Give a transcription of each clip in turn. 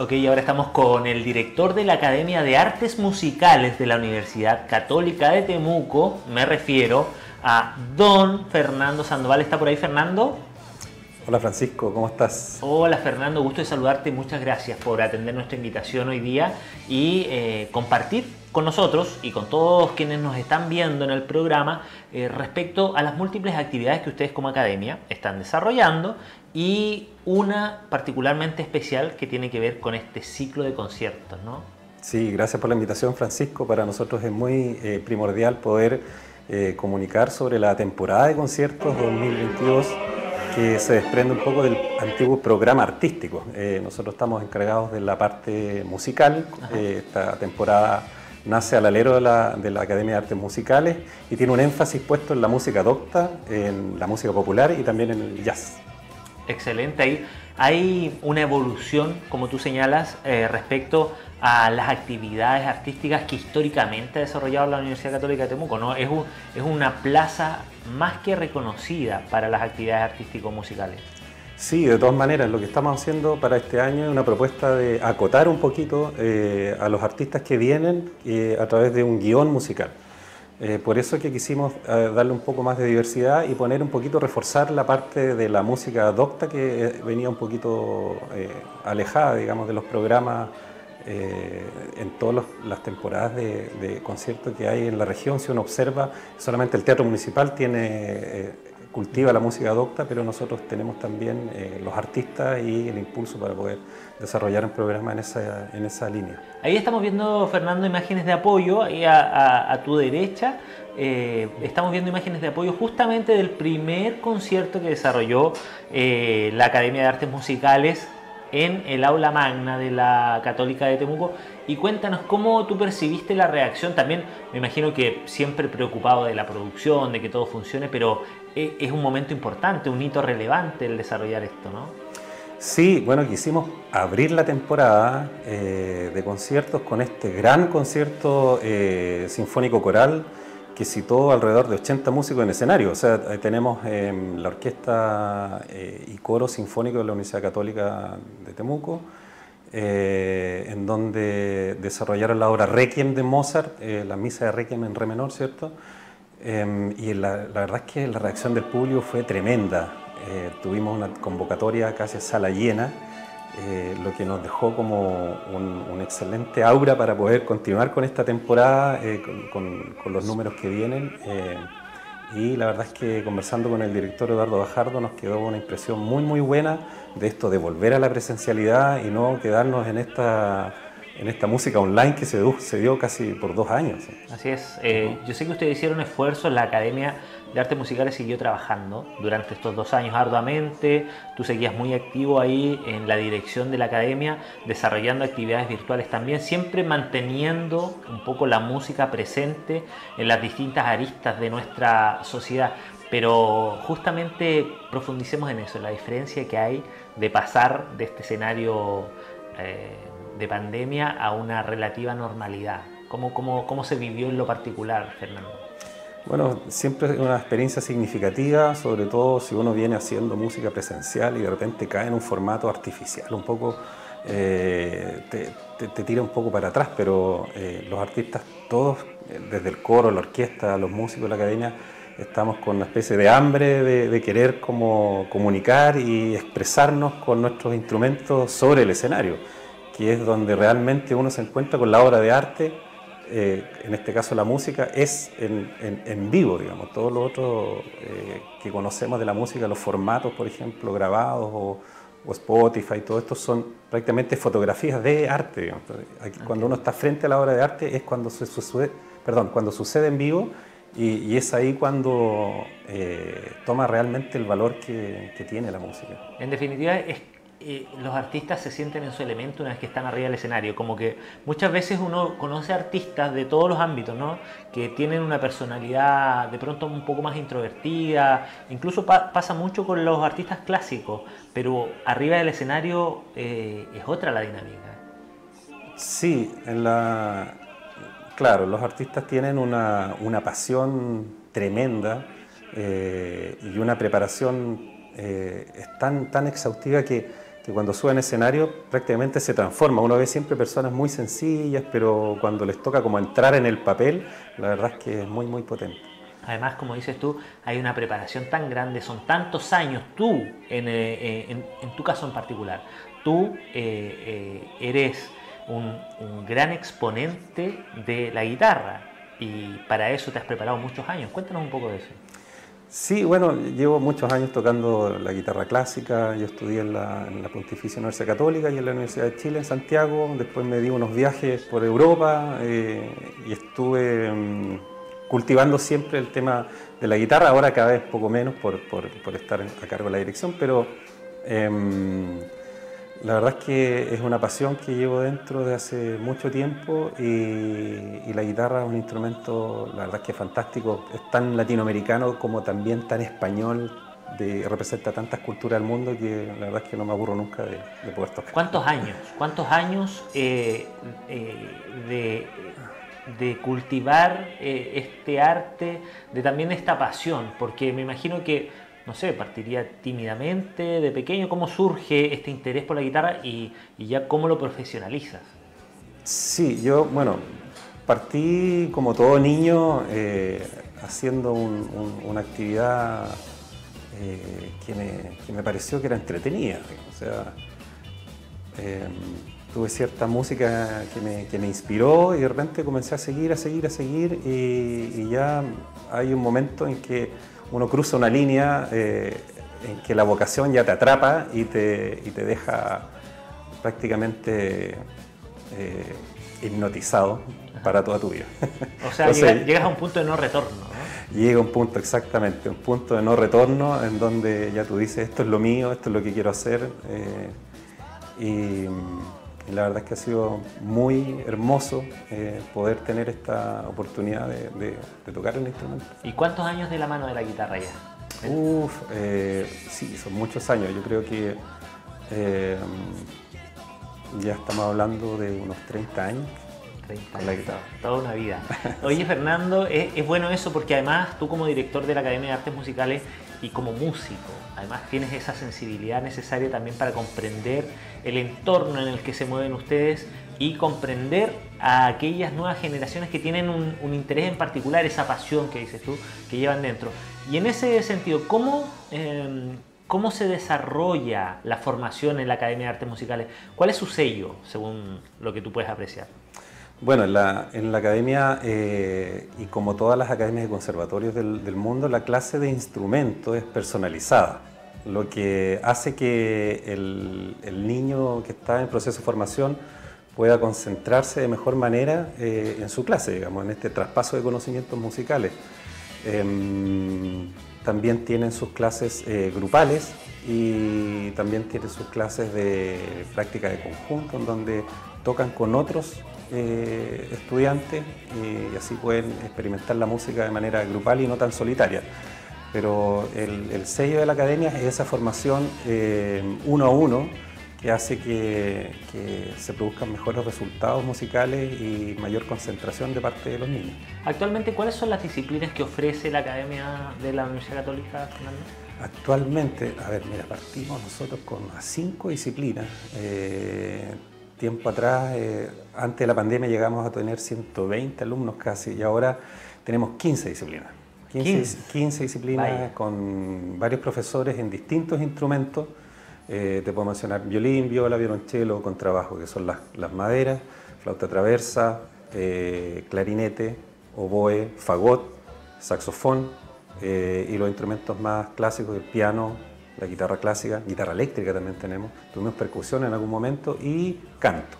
Ok, ahora estamos con el director de la Academia de Artes Musicales de la Universidad Católica de Temuco. Me refiero a don Fernando Sandoval. ¿Está por ahí Fernando? Hola Francisco, ¿cómo estás? Hola Fernando, gusto de saludarte. Muchas gracias por atender nuestra invitación hoy día y eh, compartir con nosotros y con todos quienes nos están viendo en el programa eh, respecto a las múltiples actividades que ustedes como academia están desarrollando y una particularmente especial que tiene que ver con este ciclo de conciertos, ¿no? Sí, gracias por la invitación Francisco. Para nosotros es muy eh, primordial poder comunicar sobre la temporada de conciertos 2022 que se desprende un poco del antiguo programa artístico. Eh, nosotros estamos encargados de la parte musical. Eh, esta temporada nace al alero de la, de la, Academia de Artes Musicales y tiene un énfasis puesto en la música docta, en la música popular y también en el jazz. Excelente. Ahí hay una evolución, como tú señalas, eh, respecto a las actividades artísticas que históricamente ha desarrollado la Universidad Católica de Temuco. ¿no? Es, es una plaza más que reconocida para las actividades artístico-musicales. Sí, de todas maneras, lo que estamos haciendo para este año es una propuesta de acotar un poquito eh, a los artistas que vienen eh, a través de un guion musical. Eh, por eso es que quisimos darle un poco más de diversidad y poner un poquito, reforzar la parte de la música docta que venía un poquito alejada, digamos, de los programas eh, en todas las temporadas de, conciertos que hay en la región, si uno observa, solamente el Teatro Municipal tiene, eh, cultiva la música docta, pero nosotros tenemos también eh, los artistas y el impulso para poder desarrollar un programa en esa, en esa línea. Ahí estamos viendo, Fernando, imágenes de apoyo, ahí a, tu derecha. estamos viendo imágenes de apoyo justamente del primer concierto que desarrolló la Academia de Artes Musicales en el aula magna de la Católica de Temuco y cuéntanos cómo tú percibiste la reacción, también me imagino que siempre preocupado de la producción, de que todo funcione, pero e, es un momento importante, un hito relevante el desarrollar esto, ¿no? Sí, bueno, quisimos abrir la temporada eh, de conciertos con este gran concierto eh, sinfónico coral que citó alrededor de 80 músicos en escenario. O sea, tenemos em, la orquesta eh, y coro sinfónico de la Universidad Católica de Temuco, eh, en donde desarrollaron la obra Requiem de Mozart, eh, la misa de Requiem en re menor, ¿cierto? Em, y la, la, verdad es que la reacción del público fue tremenda. tuvimos una convocatoria casi a sala llena eh, lo que nos dejó como un, excelente aura para poder continuar con esta temporada, eh, con, los números que vienen. Eh, y la verdad es que conversando con el director Eduardo Bajardo nos quedó una impresión muy muy buena de esto de volver a la presencialidad y no quedarnos en esta en esta música online que se, dio casi por dos años. Así es. Eh, yo sé que ustedes hicieron esfuerzo, la Academia de Artes Musicales siguió trabajando durante estos dos años arduamente. Tú seguías muy activo ahí en la dirección de la Academia, desarrollando actividades virtuales también, siempre manteniendo un poco la música presente en las distintas aristas de nuestra sociedad. Pero justamente profundicemos en eso, la diferencia que hay de pasar de este escenario eh, de pandemia a una relativa normalidad? ¿Cómo, cómo, cómo se vivió en lo particular, Fernando? Bueno, siempre es una experiencia significativa, sobre todo si uno viene haciendo música presencial y de repente cae en un formato artificial, un poco eh, te, te, tira un poco para atrás, pero eh, los artistas todos, eh, desde el coro, la orquesta, los músicos, la academia, estamos con una especie de hambre de, querer como comunicar y expresarnos con nuestros instrumentos sobre el escenario que es donde realmente uno se encuentra con la obra de arte, eh, en este caso la música, es en, vivo, digamos. Todo lo otro eh, que conocemos de la música, los formatos, por ejemplo, grabados o, Spotify, todo esto son prácticamente fotografías de arte. Cuando uno está frente a la obra de arte es cuando, se sucede, perdón, cuando sucede en vivo y, es ahí cuando eh, toma realmente el valor que, que tiene la música. En definitiva, es los artistas se sienten en su elemento una vez que están arriba del escenario. Como que muchas veces uno conoce artistas de todos los ámbitos, ¿no? Que tienen una personalidad de pronto un poco más introvertida. Incluso pasa mucho con los artistas clásicos, pero arriba del escenario eh, es otra la dinámica. Sí, en la... claro, los artistas tienen una, pasión tremenda eh, y una preparación eh, tan, tan exhaustiva que que cuando suben escenario prácticamente se transforma. Uno ve siempre personas muy sencillas, pero cuando les toca como entrar en el papel, la verdad es que es muy, muy potente. Además, como dices tú, hay una preparación tan grande, son tantos años, tú, en, eh, en, tu caso en particular, tú eh, eh, eres un, un gran exponente de la guitarra y para eso te has preparado muchos años. Cuéntanos un poco de eso. Sí, bueno, llevo muchos años tocando la guitarra clásica. Yo estudié en la, Pontificia Universidad Católica y en la Universidad de Chile, en Santiago. Después me di unos viajes por Europa eh, y estuve mm, cultivando siempre el tema de la guitarra. Ahora cada vez poco menos por, estar a cargo de la dirección, pero em, la verdad es que es una pasión que llevo dentro de hace mucho tiempo y, la guitarra es un instrumento, la verdad es que fantástico, es tan latinoamericano como también tan español, de, representa tantas culturas del mundo que la verdad es que no me aburro nunca de, poder tocar. ¿Cuántos años? ¿Cuántos años eh, eh, de, cultivar eh, este arte, de también esta pasión? Porque me imagino que no sé, partiría tímidamente de pequeño? ¿Cómo surge este interés por la guitarra y, ya cómo lo profesionalizas? Sí, yo, bueno, partí como todo niño eh, haciendo una actividad eh, que, me, pareció que era entretenida. O sea, em, tuve cierta música que me, inspiró y de repente comencé a seguir, a seguir, a seguir y ya hay un momento en que uno cruza una línea eh, en que la vocación ya te atrapa y te, te deja prácticamente eh, hipnotizado para toda tu vida. O sea, llegas, a un punto de no retorno. ¿no? Llega un punto, exactamente, un punto de no retorno en donde ya tú dices, esto es lo mío, esto es lo que quiero hacer. Eh, y, la verdad es que ha sido muy hermoso poder tener esta oportunidad de, tocar el instrumento. ¿Y cuántos años de la mano de la guitarra ya? Uf, eh, sí, son muchos años. Yo creo que eh, ya estamos hablando de unos 30 años. 30 años, la guitarra. toda una vida. Oye, Fernando, es, es, bueno eso porque además tú como director de la Academia de Artes Musicales y como músico, además tienes esa sensibilidad necesaria también para comprender el entorno en el que se mueven ustedes y comprender a aquellas nuevas generaciones que tienen un, interés en particular, esa pasión que dices tú, que llevan dentro. Y en ese sentido, ¿cómo, em, ¿cómo se desarrolla la formación en la Academia de Artes Musicales? ¿Cuál es su sello, según lo que tú puedes apreciar? Bueno, en la, en la academia, eh, y como todas las academias de conservatorios del, del mundo, la clase de instrumento es personalizada lo que hace que el, el, niño que está en proceso de formación pueda concentrarse de mejor manera eh, en su clase, digamos, en este traspaso de conocimientos musicales. Em, también tienen sus clases eh, grupales y también tienen sus clases de práctica de conjunto, en donde tocan con otros eh, estudiantes y así pueden experimentar la música de manera grupal y no tan solitaria. Pero el, el sello de la academia es esa formación uno a uno que hace que, se produzcan mejores resultados musicales y mayor concentración de parte de los niños. Actualmente, ¿cuáles son las disciplinas que ofrece la Academia de la Universidad Católica, Fernando? Actualmente, a ver, mira, partimos nosotros con cinco disciplinas. Eh, tiempo atrás, eh, antes de la pandemia, llegamos a tener 120 alumnos casi y ahora tenemos 15 disciplinas. 15, disciplinas con varios profesores en distintos instrumentos. Eh, te puedo mencionar violín, viola, violonchelo, contrabajo, que son las, las maderas, flauta traversa, eh, clarinete, oboe, fagot, saxofón eh, y los instrumentos más clásicos, el piano, la guitarra clásica, guitarra eléctrica también tenemos, tuvimos percusión en algún momento y canto.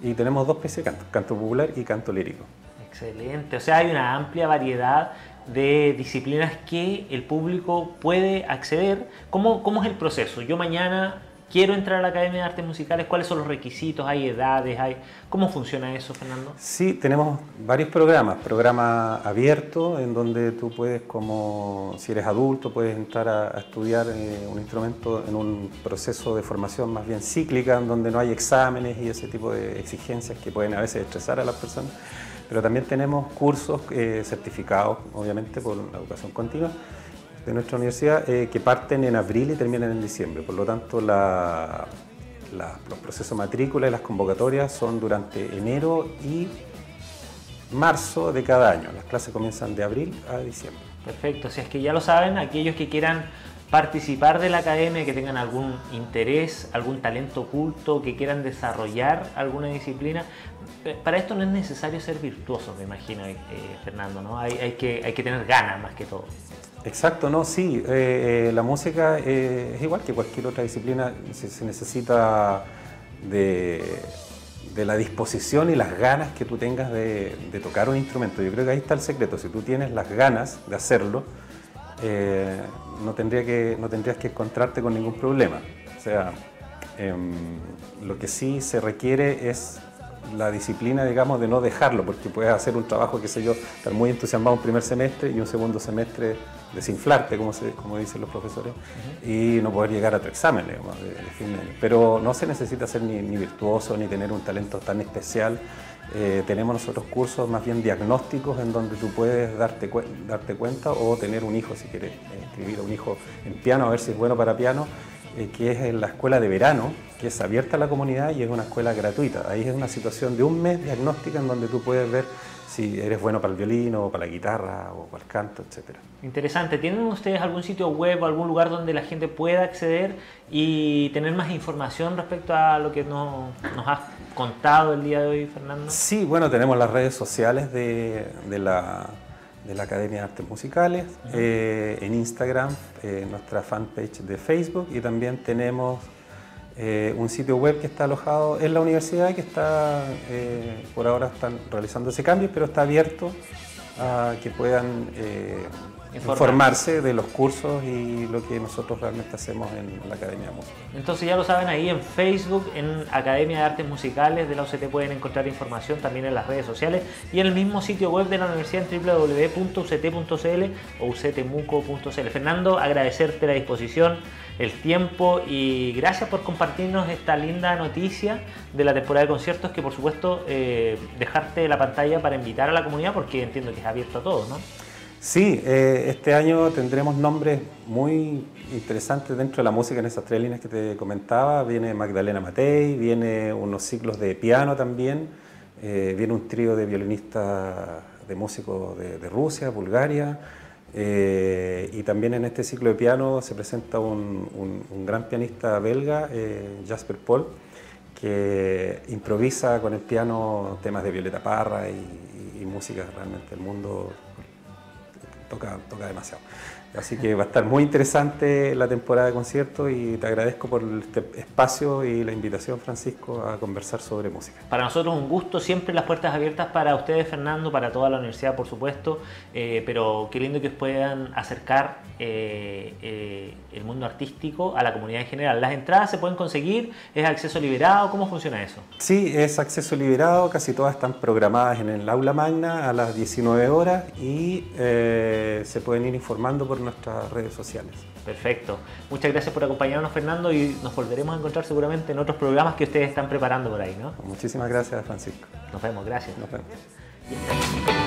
Y tenemos dos especies de canto, canto popular y canto lírico. Excelente, o sea, hay una amplia variedad de disciplinas que el público puede acceder. ¿Cómo, ¿Cómo, es el proceso? Yo mañana quiero entrar a la Academia de Artes Musicales, ¿cuáles son los requisitos? ¿Hay edades? Hay... ¿Cómo funciona eso, Fernando? Sí, tenemos varios programas. Programa abierto, en donde tú puedes, como si eres adulto, puedes entrar a, estudiar eh, un instrumento en un proceso de formación más bien cíclica, en donde no hay exámenes y ese tipo de exigencias que pueden a veces estresar a las personas pero también tenemos cursos eh, certificados, obviamente, por la educación continua de nuestra universidad, eh, que parten en abril y terminan en diciembre. Por lo tanto, la, los procesos matrícula y las convocatorias son durante enero y marzo de cada año. Las clases comienzan de abril a diciembre. Perfecto, si es que ya lo saben, aquellos que quieran participar de la academia, que tengan algún interés, algún talento oculto, que quieran desarrollar alguna disciplina. Eh, para esto no es necesario ser virtuoso, me imagino, eh, Fernando, ¿no? Hay, hay, que, hay que tener ganas más que todo. Exacto, no, sí. Eh, la música es igual que cualquier otra disciplina, se, necesita de, la disposición y las ganas que tú tengas de, de, tocar un instrumento. Yo creo que ahí está el secreto. Si tú tienes las ganas de hacerlo, no, tendrías que encontrarte con ningún problema. O sea, em, lo que sí se requiere es la disciplina, digamos, de no dejarlo, porque puedes hacer un trabajo, qué sé yo, estar muy entusiasmado un primer semestre y un segundo semestre desinflarte, como, se, como dicen los profesores, y no poder llegar a tu examen, digamos, de, fin de año. Pero no se necesita ser ni, ni virtuoso, ni tener un talento tan especial eh, tenemos nosotros cursos más bien diagnósticos en donde tú puedes darte, darte cuenta o tener un hijo, si quieres eh, escribir a un hijo en piano, a ver si es bueno para piano, eh, que es en la escuela de verano, que es abierta a la comunidad y es una escuela gratuita. Ahí es una situación de un mes diagnóstica en donde tú puedes ver si eres bueno para el violín o para la guitarra o para el canto, etc. Interesante. ¿Tienen ustedes algún sitio web o algún lugar donde la gente pueda acceder y tener más información respecto a lo que nos, nos has contado el día de hoy, Fernando? Sí, bueno, tenemos las redes sociales de, de la, de la Academia de Artes Musicales, eh, en Instagram, eh, nuestra fanpage de Facebook y también tenemos eh, un sitio web que está alojado en la universidad que está, eh, por ahora están realizando ese cambio, pero está abierto a que puedan eh, informarse de los cursos y lo que nosotros realmente hacemos en la Academia de Música. Entonces ya lo saben ahí en Facebook, en Academia de Artes Musicales de la UCT pueden encontrar información también en las redes sociales y en el mismo sitio web de la universidad en www.uct.cl o uctmuco.cl. Fernando, agradecerte la disposición el tiempo y gracias por compartirnos esta linda noticia de la temporada de conciertos que por supuesto eh, dejarte la pantalla para invitar a la comunidad porque entiendo que es abierto a todos, ¿no? Sí, eh, este año tendremos nombres muy interesantes dentro de la música en esas tres líneas que te comentaba. Viene Magdalena Matei, viene unos ciclos de piano también, eh, viene un trío de violinistas de músicos de Rusia, Bulgaria, eh, y también en este ciclo de piano se presenta un, gran pianista belga, eh, Jasper Paul, que improvisa con el piano temas de Violeta Parra y, y música realmente el mundo toca, toca demasiado. Así que va a estar muy interesante la temporada de conciertos y te agradezco por este espacio y la invitación, Francisco, a conversar sobre música. Para nosotros un gusto, siempre las puertas abiertas para ustedes, Fernando, para toda la universidad, por supuesto, eh, pero qué lindo que puedan acercar eh, eh, el mundo artístico a la comunidad en general. ¿Las entradas se pueden conseguir? ¿Es acceso liberado? ¿Cómo funciona eso? Sí, es acceso liberado, casi todas están programadas en el aula magna a las 19 horas y se pueden ir informando por nuestras redes sociales. Perfecto. Muchas gracias por acompañarnos, Fernando, y nos volveremos a encontrar seguramente en otros programas que ustedes están preparando por ahí, ¿no? Muchísimas gracias, Francisco. Nos vemos, gracias. Nos vemos.